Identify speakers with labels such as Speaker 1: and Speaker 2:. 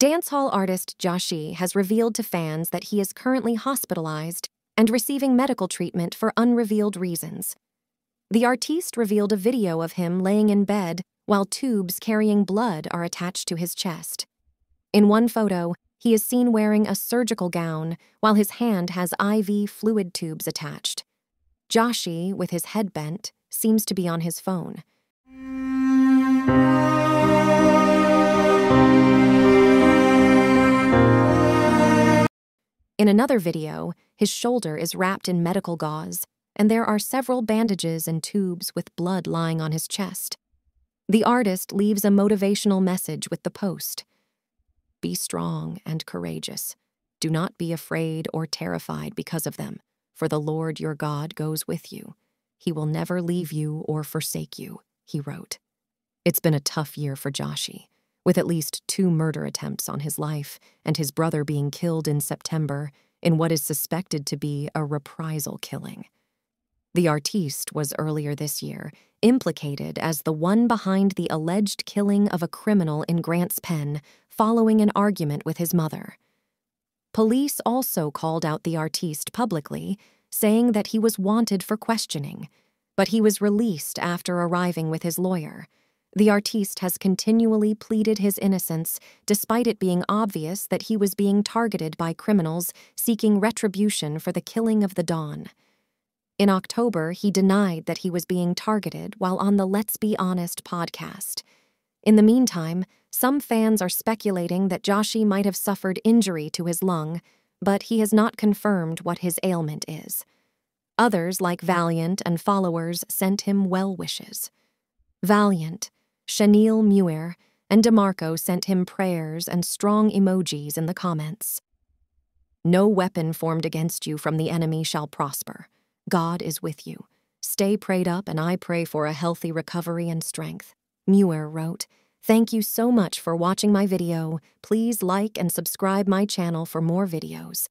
Speaker 1: Dancehall artist Jahshii has revealed to fans that he is currently hospitalized and receiving medical treatment for unrevealed reasons. The artiste revealed a video of him laying in bed while tubes carrying blood are attached to his chest. In one photo, he is seen wearing a surgical gown while his hand has IV fluid tubes attached. Jahshii, with his head bent, seems to be on his phone. In another video, his shoulder is wrapped in medical gauze, and there are several bandages and tubes with blood lying on his chest. The artist leaves a motivational message with the post Be strong and courageous. Do not be afraid or terrified because of them, for the Lord your God goes with you. He will never leave you or forsake you, he wrote. It's been a tough year for Jahshii with at least two murder attempts on his life and his brother being killed in September in what is suspected to be a reprisal killing. The artiste was earlier this year implicated as the one behind the alleged killing of a criminal in Grants Pen following an argument with his mother. Police also called out the artiste publicly, saying that he was wanted for questioning, but he was released after arriving with his lawyer. The artiste has continually pleaded his innocence, despite it being obvious that he was being targeted by criminals seeking retribution for the killing of the Don. In October, he denied that he was being targeted while on the Let's Be Honest podcast. In the meantime, some fans are speculating that Jahshii might have suffered injury to his lung, but he has not confirmed what his ailment is. Others, like Valiant and followers, sent him well wishes. Valiant, Shaneil Muir, and DeMarco sent him prayers and strong emojis in the comments. No weapon formed against you from the enemy shall prosper. God is with you. Stay prayed up, and I pray for a healthy recovery and strength. Muir wrote, Thank you so much for watching my video. Please like and subscribe my channel for more videos.